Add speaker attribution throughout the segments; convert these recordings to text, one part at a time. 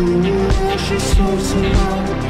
Speaker 1: Наше сердце мало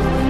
Speaker 1: Thank you.